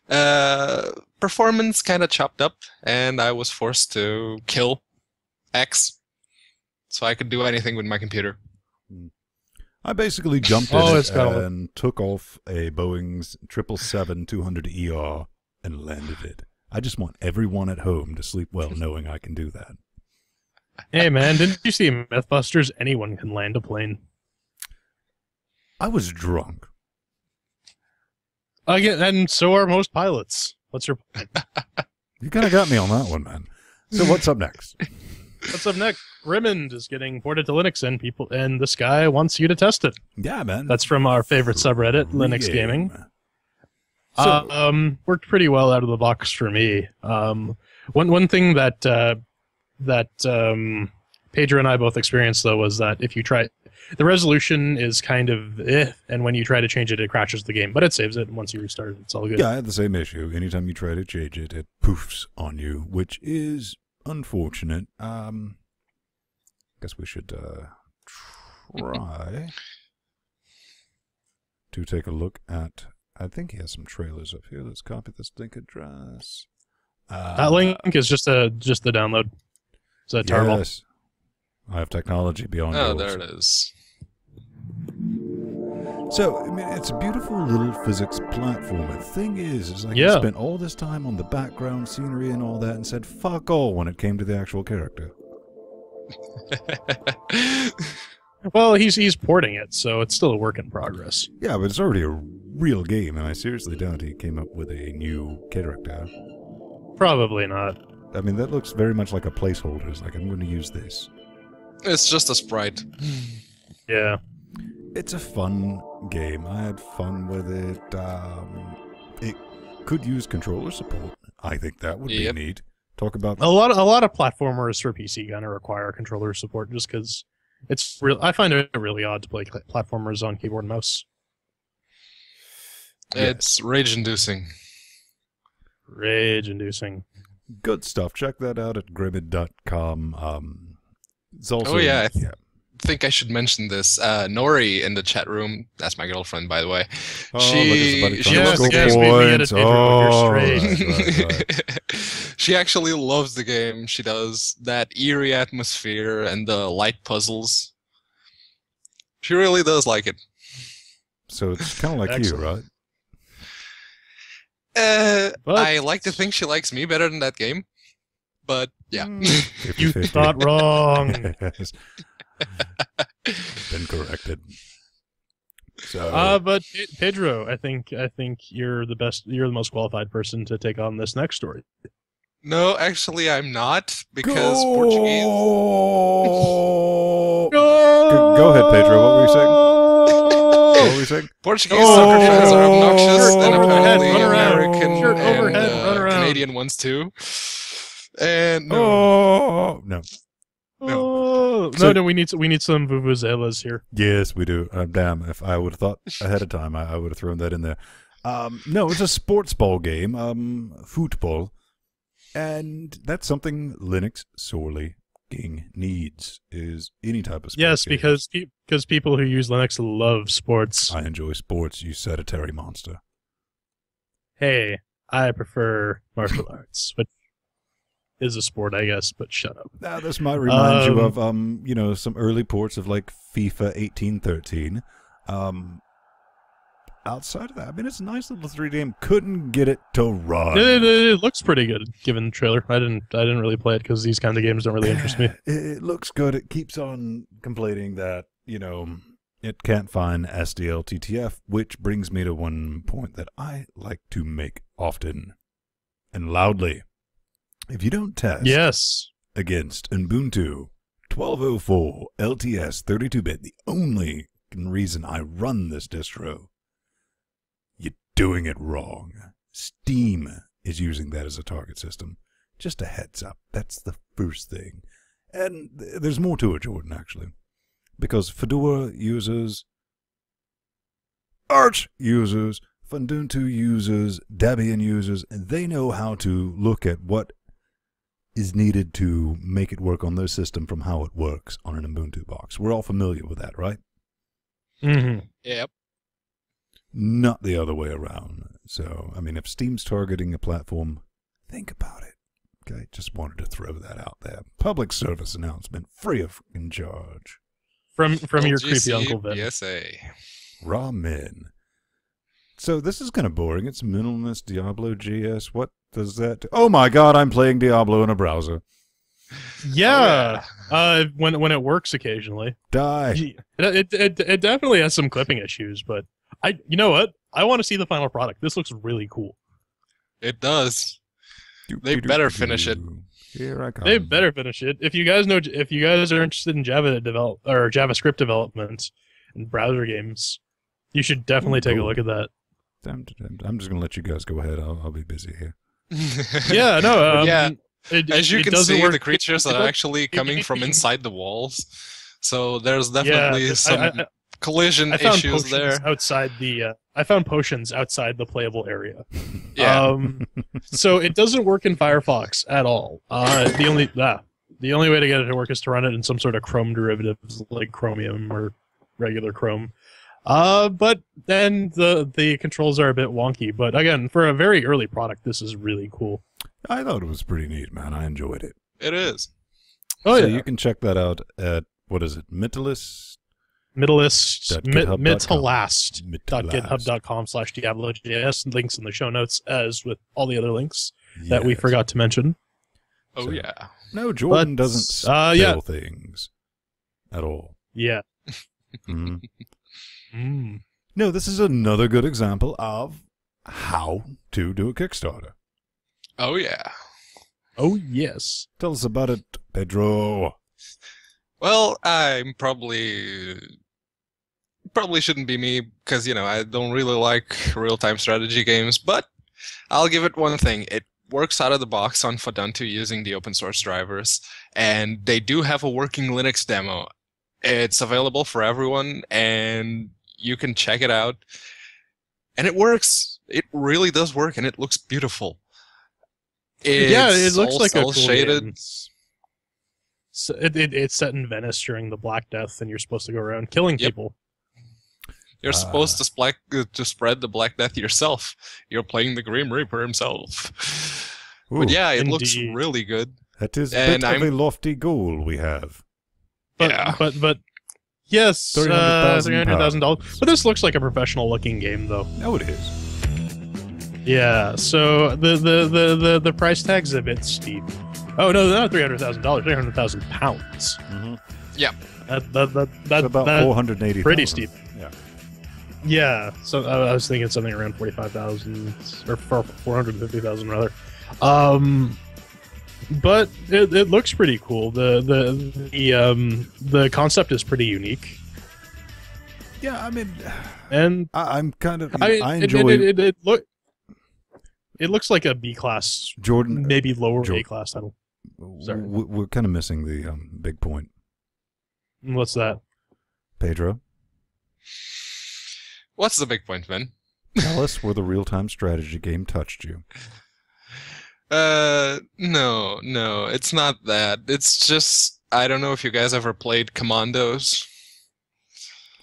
Uh, performance kind of chopped up, and I was forced to kill X, so I could do anything with my computer. I basically jumped in Oh, it it's got and took off a Boeing's 777-200ER and landed it. I just want everyone at home to sleep well knowing I can do that. Hey man, didn't you see MythBusters? Anyone can land a plane. I was drunk. Again, and so are most pilots. What's your You kind of got me on that one, man. So what's up next? What's up next? Grimind is getting ported to Linux, and people and this guy wants you to test it. Yeah, man. That's from our favorite subreddit, Linux Free Gaming. Game. Uh, um, worked pretty well out of the box for me. Um, one one thing that uh, that um, Pedro and I both experienced though was that if you try, the resolution is kind of eh, and when you try to change it, it crashes the game. But it saves it and once you restart it. It's all good. Yeah, I had the same issue. Anytime you try to change it, it poofs on you, which is unfortunate. Um, guess we should uh, try to take a look at. I think he has some trailers up here. Let's copy this link address. Uh, That link is just a just the download. It's a terrible? Yes, I have technology beyond. Oh, yours. there it is. So, I mean, it's a beautiful little physics platformer. Thing is, is like Yeah. you spent all this time on the background scenery and all that, and said "fuck all" when it came to the actual character. Well, he's he's porting it, so it's still a work in progress. Yeah, but it's already a real game, and I seriously doubt he came up with a new character. Probably not. I mean, that looks very much like a placeholder. It's like I'm going to use this. it's just a sprite. Yeah. It's a fun game. I had fun with it. Um, it could use controller support. I think that would Yep. be neat. Talk about A lot, a lot of platformers for PC gonna require controller support, just because it's real. I find it really odd to play cl- platformers on keyboard and mouse. It's rage-inducing. Rage-inducing. good stuff. Check that out at grimind.com. Um, it's also Oh, yeah, I yeah. think I should mention this. Uh, Nori in the chat room, that's my girlfriend, by the way. Oh, she look, it's she about loves the to yes, game. we- we get it, points. Oh, right, right, right. she actually loves the game. She does that eerie atmosphere and the light puzzles. She really does like it. So it's kind of like you, right? Uh, But- I like to think she likes me better than that game, but yeah. You thought wrong. Yes. Been corrected. So Uh, but Pedro, I think I think you're the best. You're the most qualified person to take on this next story. No, actually, I'm not because Portuguese. Go, go ahead, Pedro. What were you saying? What were you saying? Portuguese Oh, soccer fans are obnoxious, shirt and overhead, apparently run. American Shirt and overhead, uh, run. Canadian ones too. And no, Oh no. Oh, no, So- no, we need we need some vuvuzelas here. Yes, we do. Uh, damn, if I would have thought ahead of time, I, I would have thrown that in there. Um, no, it's a sports ball game, um, football, and that's something Linux sorely needs is any type of sports Yes, game. because because people who use Linux love sports. I enjoy sports. You sedentary monster. Hey, I prefer martial arts, which is a sport, I guess. But shut up. Now, this might remind you Um, of, um, you know, some early ports of like FIFA 1813. Um, outside of that, I mean, it's a nice little 3D game. Couldn't get it to run. It, it- it looks pretty good given the trailer. I didn't I didn't really play it because these kind of games don't really interest me. It, looks good. It keeps on complaining that, you know, it can't find SDLTTF, which brings me to one point that I like to make often and loudly. If you don't test Yes. against Ubuntu 1204 LTS 32-bit, the only reason I run this distro, doing it wrong. Steam is using that as a target system. Just a heads up. That's the first thing. And th- there's more to it, Jordan, actually. Because Fedora users, Arch users, Ubuntu users, Debian users, and they know how to look at what is needed to make it work on their system from how it works on an Ubuntu box. We're all familiar with that, right? hmm yep. Not the other way around. So, I mean, if Steam's targeting a platform, think about it. Okay, just wanted to throw that out there. Public service announcement, free of fucking charge. From from your creepy uncle Venn. PSA. Ramen. So this is kind of boring. It's minimalist Diablo JS. What does that? Do? Oh my God! I'm playing Diablo in a browser. Yeah. Uh, when when it works occasionally. Die. It, it, it, it definitely has some clipping issues, but I you know what? I want to see the final product. This looks really cool. It does. They better finish it. Here I come. They better finish it. If you guys know, if you guys are interested in Java develop or JavaScript development and browser games, you should definitely take a look at that. I'm, I'm just gonna let you guys go ahead. I'll, I'll be busy here. Yeah, no, um, Yeah. It, As you it can doesn't see, work. the creatures it are actually coming from inside the walls. So there's definitely I- some I, I, collision I found issues potions there. outside the. Uh, I found potions outside the playable area. Yeah. Um, so it doesn't work in Firefox at all. Uh, the only ah, the only way to get it to work is to run it in some sort of Chrome derivatives like Chromium or regular Chrome. Uh, but then the the controls are a bit wonky. But again, for a very early product, this is really cool. I thought it was pretty neat, man. I enjoyed it. it is. Oh so yeah, you can check that out at what is it? Mitalis. Middleist Dot mid, github mid dot to com. last dot Mitallast. github.com slash diablo.js links in the show notes as with all the other links that we forgot to mention Oh So- yeah. No, Jordan But, doesn't spill uh, yeah. things at all. yeah Mhm. mm. no, this is another good example of how to do a Kickstarter. Oh yeah. oh yes Tell us about it, Pedro. Well, I'm probably probably shouldn't be me because you know I don't really like real-time strategy games, but I'll give it one thing: it works out of the box on Fuduntu using the open source drivers, and they do have a working Linux demo. It's available for everyone, and you can check it out. And it works. It really does work, and it looks beautiful. yeah, it looks all like a cool cel-shaded. game. So it, it, it's set in Venice during the Black Death, and you're supposed to go around killing Yep. people. You're supposed Ah. to, splack, uh, to spread the Black Death yourself. You're playing the Grim Reaper himself. Ooh, but yeah, it looks really good. that is a and bit of a I'm- lofty goal we have. But Yeah. but but yes, uh, $300,000 three hundred thousand dollars. But this looks like a professional looking game, though. No, it is. Yeah. So the the the the, the price tag's a bit steep. Oh no, not three hundred thousand dollars. Three hundred thousand pounds. Mm-hmm. That that that, that about that- four hundred eighty. pretty steep. Yeah. Yeah. So I, was thinking something around forty five thousand or four hundred fifty thousand rather. Um, but it, it looks pretty cool. The the the um the concept is pretty unique, Yeah, I mean, and I, I'm kind of. I, I, enjoy it, it, it, look. It looks like a B class, Jordan. maybe lower Jor- A class title. sorry. We're kind of missing the um, big point, What's that? Pedro. What's the big point, Ben? Tell us where the real-time strategy game touched you. Uh, no, no, it's not that. It's just I don't know if you guys ever played Commandos.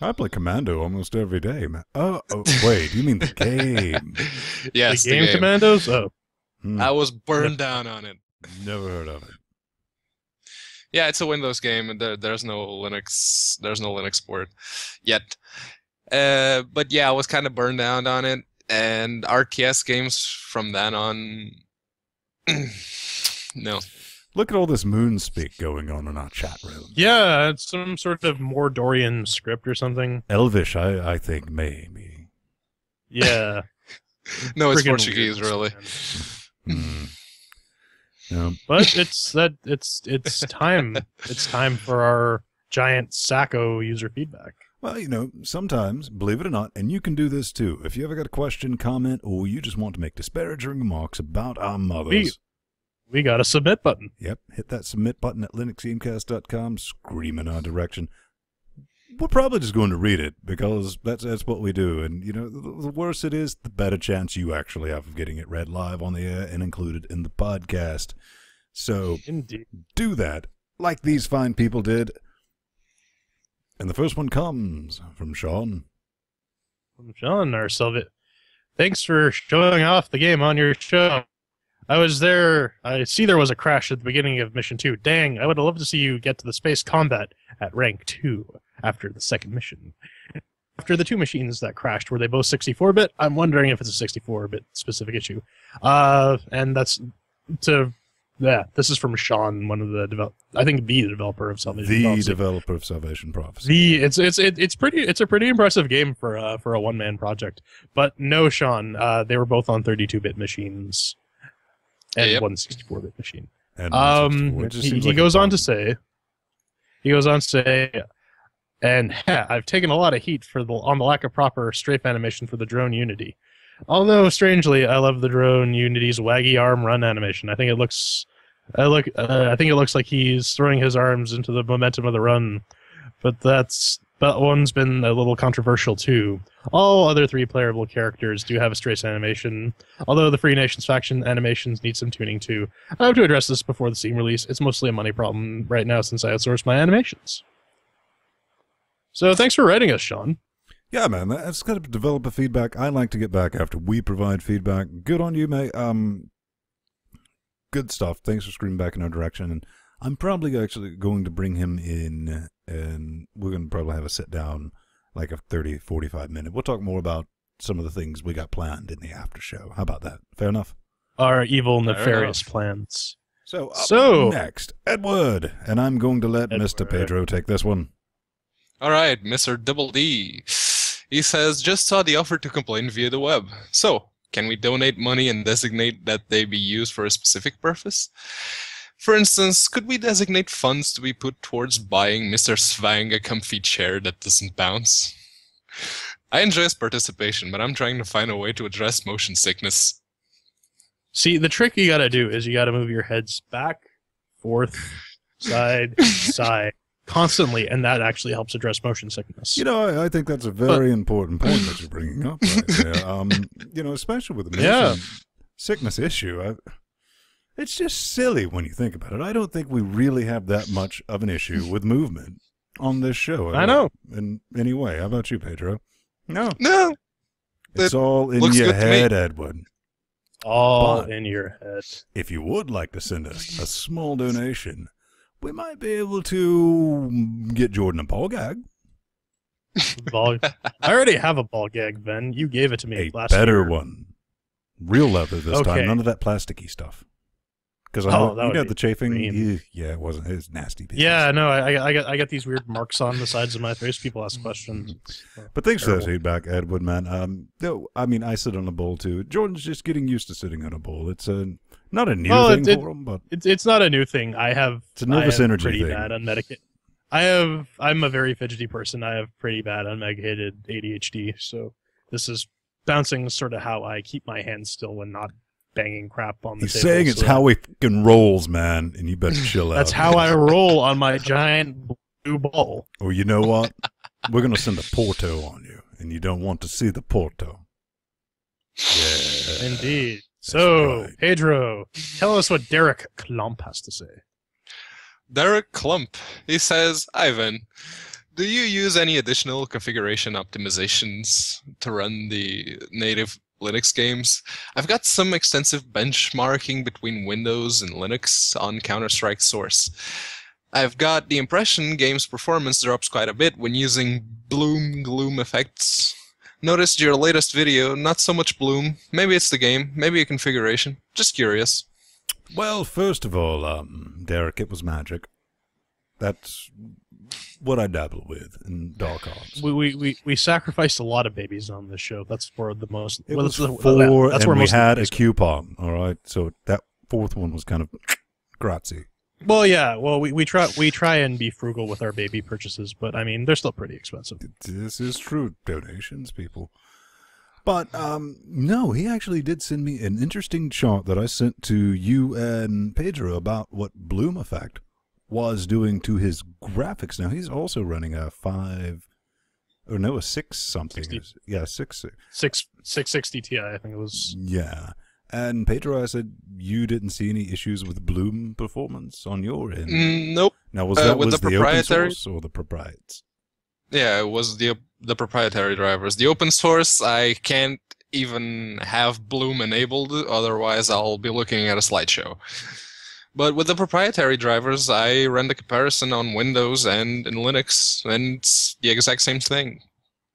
I play Commando almost every day, man. Oh, oh wait, you mean the game? yes, the game, Commandos. Oh, Hmm, I was burned down on it. never heard of it. Yeah, it's a Windows game, there, there's no Linux. There's no Linux port yet. Uh, but yeah, I was kind of burned down on it, and RTS games from then on. no, Look at all this moon speak going on in our chat room. yeah, it's some sort of Mordorian script or something. Elvish, I, I think maybe. Yeah, no, it's Friggin' Portuguese, weird, really. man. Hmm. No, But it's that it's it's time. it's time for our giant Sacco user feedback. Well, you know, sometimes, believe it or not, and you can do this too. If you ever got a question, comment, or you just want to make disparaging remarks about our mothers, We- We got a submit button. yep, hit that submit button at linuxgamecast.com, scream in our direction. We're probably just going to read it because that's that's what we do. And you know, the, the worse it is, the better chance you actually have of getting it read live on the air and included in the podcast. So Indeed. do that, like these fine people did. And the first one comes from Sean. John or Sylvia, thanks for showing off the game on your show. I was there. I see there was a crash at the beginning of mission two. Dang, I would have loved to see you get to the space combat at rank two after the second mission. After the two machines that crashed, were they both 64 bit? I'm wondering if it's a 64 bit specific issue. Uh, and that's to yeah. This is from Sean, one of the develop. I think the developer of Salvation. the Prophecy. developer of Salvation Prophecy. The it's it's it, it's pretty it's a pretty impressive game for uh for a one man project. But no, Sean, uh, they were both on 32 bit machines and Yep. one 64 bit machine. and Um, 164. It just he, seems he goes on to say, he goes on to say, and I've taken a lot of heat for the on the lack of proper strafe animation for the drone Unity. Although strangely, I love the drone Unity's waggy arm run animation. I think it looks, I look, uh, I think it looks like he's throwing his arms into the momentum of the run. But that's that one's been a little controversial too. All other three playable characters do have a strafe animation, although the Free Nations faction animations need some tuning too. I have to address this before the Steam release. It's mostly a money problem right now since I outsourced my animations. So thanks for writing us, Sean. Yeah, man, that's kind of developer feedback. I like to get back after we provide feedback. Good on you, mate. Um, good stuff. Thanks for screaming back in our direction. And I'm probably actually going to bring him in, and we're going to probably have a sit down, like a 30, 45 minute. We'll talk more about some of the things we got planned in the after show. How about that? Fair enough. Our evil, nefarious plans. So, up So- next, Edward, and I'm going to let Mr. Pedro take this one. All right, Mr. Double D. He says, just saw the offer to complain via the web. So, can we donate money and designate that they be used for a specific purpose? For instance, could we designate funds to be put towards buying Mr. Svang a comfy chair that doesn't bounce? I enjoy his participation, but I'm trying to find a way to address motion sickness. See, the trick you gotta do is you gotta move your heads back, forth, side, side, constantly, and that actually helps address motion sickness. You know, I, I think that's a very important point that you're bringing up right there. Um, you know, especially with the motion Yeah. sickness issue. I, it's just silly when you think about it. I don't think we really have that much of an issue with movement on this show. I know. In any way. How about you, Pedro? No. No, It's It all in your good to me. head, Edward. All But- in your head. If you would like to send us a small donation, we might be able to get Jordan a ball gag. Ball- I already have a ball gag, Ben. You gave it to me A last better year. one. Real leather this Okay. time. None of that plasticky stuff. Because I Oh, know, you know the chafing. Yeah, it wasn't. It was nasty. pieces. Yeah, no, I, I, got I got these weird marks on the sides of my face. People ask questions. But thanks for that feedback, Edward. Man, um, no, I mean, I sit on a bowl too. Jordan's just getting used to sitting on a bowl. It's a not a new Well, thing it- for him, but It's it's not a new thing. I have It's a nervous energy pretty thing. bad on. I have I'm a very fidgety person. I have pretty bad unmedicated ADHD. So this is bouncing sort of how I keep my hands still when not banging crap on the he's table. saying it's so how he fucking rolls, man. And you better chill out. That's how I roll on my giant blue ball. Or you know what? We're gonna send a Porto on you, and you don't want to see the Porto. Yeah. Indeed. So right. Pedro, tell us what Derek Klump has to say. Derek Klump. He says, Ivan, do you use any additional configuration optimizations to run the native Linux games? I've got some extensive benchmarking between Windows and Linux on Counter-Strike Source. I've got the impression game's performance drops quite a bit when using bloom gloom effects. Noticed your latest video, not so much bloom. Maybe it's the game, maybe a configuration. Just curious. Well, first of all, um, Derek, it was magic. That's what I dabble with in dark arts. We, we, we, we sacrificed a lot of babies on this show. That's where the most. It well, was that's the- four, that's and where we most had a coupon. All right, so that fourth one was kind of grazie. Well, yeah. Well, we, we try we try and be frugal with our baby purchases, but I mean they're still pretty expensive. This is true. Donations, people. But um, no, he actually did send me an interesting chart that I sent to you and Pedro about what Bloom Effect was doing to his graphics. Now he's also running a five, or no, a six something. 60. Yeah, six. Six six sixty Ti, I think it was. Yeah. And Pedro, I said you didn't see any issues with Bloom performance on your end. Mm, nope. Now was uh, that with was the the, open source or the proprietors? Yeah, it was the the proprietary drivers. The open source, I can't even have Bloom enabled, otherwise I'll be looking at a slideshow. But with the proprietary drivers, I ran the comparison on Windows and in Linux, and it's the exact same thing.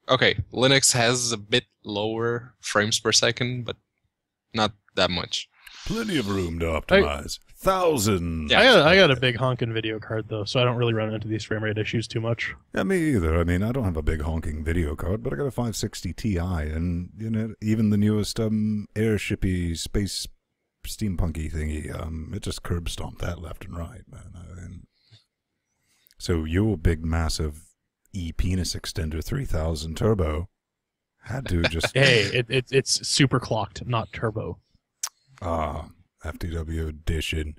Okay, Linux has a bit lower frames per second, but not that much. Plenty of room to optimize. Thousands. Yeah. I got I got a big honking video card though, so I don't really run into these frame rate issues too much. Yeah, me either. I mean, I don't have a big honking video card, but I got a 560 Ti, and you know, even the newest um airshippy space steampunky thingy, um, it just curb stomped that left and right, man. I mean, so your big, massive e penis extender 3000 turbo had to just Hey, it, it it's super clocked, not turbo. Ah FTW edition,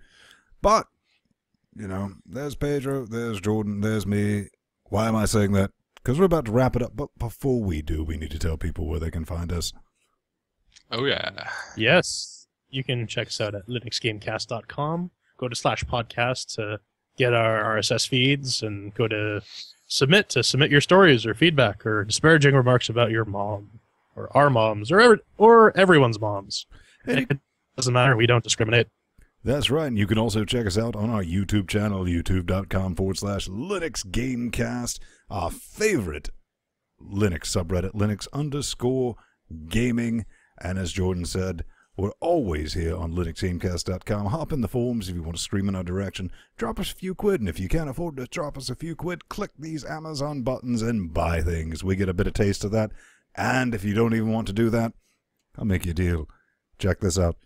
but you know, there's Pedro, there's Jordan, there's me. Why am I saying that? Because we're about to wrap it up, but before we do, we need to tell people where they can find us. Oh yeah. Yes, you can check us out at linuxgamecast.com. Go to slash podcast to get our RSS feeds and go to submit to submit your stories or feedback or disparaging remarks about your mom or our moms or ever, or everyone's moms. And you- It doesn't matter. We don't discriminate. That's right. And you can also check us out on our YouTube channel, youtube.com forward slash Linux Gamecast, our favorite Linux subreddit, Linux underscore gaming. And as Jordan said, we're always here on linuxgamecast.com. Hop in the forums if you want to scream in our direction. Drop us a few quid, and if you can't afford to drop us a few quid, click these Amazon buttons and buy things. We get a bit of taste of that. And if you don't even want to do that, I'll make you a deal. Check this out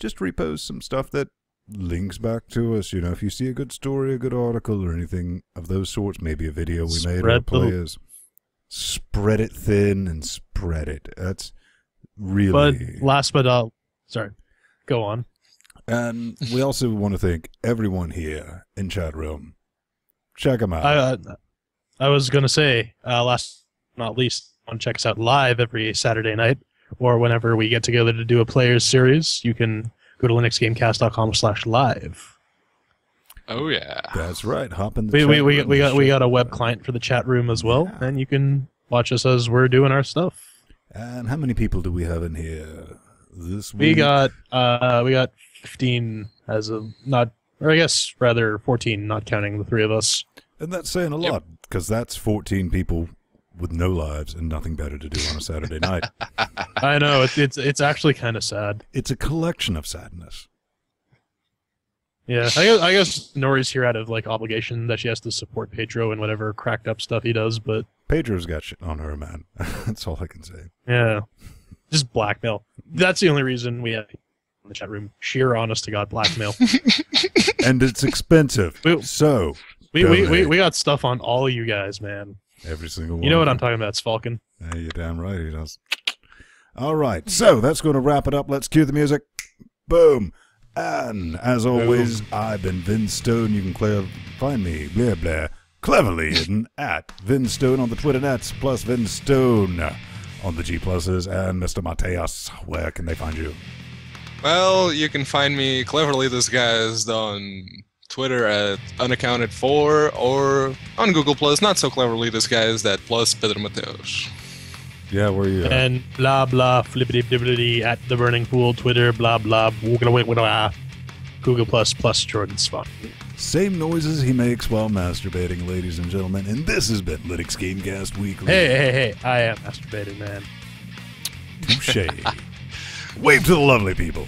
just repost some stuff that links back to us. You know, if you see a good story, a good article, or anything of those sorts, maybe a video we made or Spread players. spread it thin and spread it. That's really. But last but not, sorry, go on. and we also want to thank everyone here in chat room. Check them out. I uh, I was gonna say, uh, last but not least, want to check us out live every Saturday night, or whenever we get together to do a players series. You can go to linuxgamecast.com slash live. Oh yeah. That's right. Hop in the We chat we, we, room we got we got a web client for the chat room as well, Yeah. and you can watch us as we're doing our stuff. And how many people do we have in here this week? We got uh we got 15 as of not or I guess rather 14 not counting the three of us. And that's saying a Yep. lot because that's 14 people with no lives and nothing better to do on a Saturday night. I know it's it's it's actually kind of sad. It's a collection of sadness. Yeah, I guess, I guess Nori's here out of like obligation that she has to support Pedro and whatever cracked up stuff he does, but Pedro's got shit on her, man. that's all I can say. yeah, just blackmail. That's the only reason we have in the chat room sheer honest to god blackmail. And it's expensive. We- so, we, we, we we got stuff on all of you guys, man. Every single one. You know what I'm talking about, Falcon. Yeah, you're damn right he does. All right, so that's going to wrap it up. Let's cue the music. Boom. And as always, I've been Venn Stone. You can clear, find me, blah, blah, cleverly hidden at Venn Stone on the Twitter nets, plus Venn Stone on the G pluses, and Mr. Mateus. Where can they find you? Well, you can find me cleverly disguised on Twitter at unaccounted for, or on Google Plus, not so cleverly disguised at plus Pedro Mateos. Yeah, where are you? at? And blah blah flippity dibbity at the burning pool, Twitter, blah blah, woogala wig wada, Google Plus plus Jordan Spock. Same noises he makes while masturbating, ladies and gentlemen. And this has been Linux Gamecast Weekly. Hey hey hey, I am masturbating man. Touche. Wave to the lovely people.